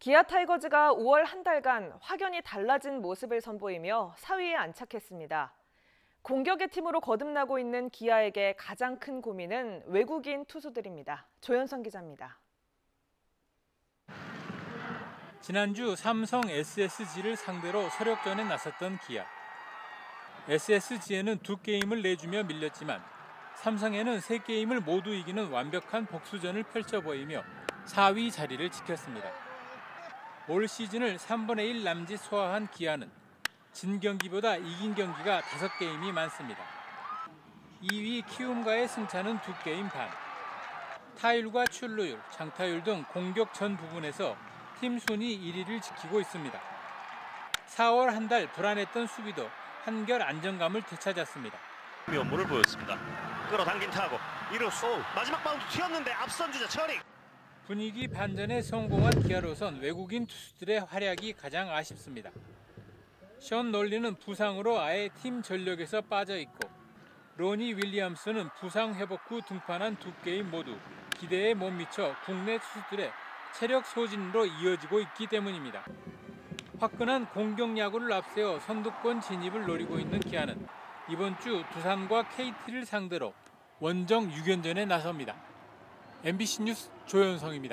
기아 타이거즈가 5월 한 달간 확연히 달라진 모습을 선보이며 4위에 안착했습니다. 공격의 팀으로 거듭나고 있는 기아에게 가장 큰 고민은 외국인 투수들입니다. 조현선 기자입니다. 지난주 삼성 SSG를 상대로 서력전에 나섰던 기아. SSG에는 두 게임을 내주며 밀렸지만 삼성에는 세 게임을 모두 이기는 완벽한 복수전을 펼쳐 보이며 4위 자리를 지켰습니다. 올 시즌을 3분의 1 남짓 소화한 기아는 진 경기보다 이긴 경기가 5게임이 많습니다. 2위 키움과의 승차는 2게임 반. 타율과 출루율, 장타율 등 공격 전 부분에서 팀 순위 1위를 지키고 있습니다. 4월 한 달 불안했던 수비도 한결 안정감을 되찾았습니다. 면모를 보였습니다. 끌어당긴 타구 이루수 마지막 바운드 튀었는데 앞선 주자 처리. 분위기 반전에 성공한 기아로선 외국인 투수들의 활약이 가장 아쉽습니다. 션 놀린은 부상으로 아예 팀 전력에서 빠져 있고 로니 윌리엄스는 부상 회복 후 등판한 두 게임 모두 기대에 못 미쳐 국내 투수들의 체력 소진으로 이어지고 있기 때문입니다. 화끈한 공격 야구를 앞세워 선두권 진입을 노리고 있는 기아는 이번 주 두산과 KT를 상대로 원정 6연전에 나섭니다. MBC 뉴스 조현성입니다.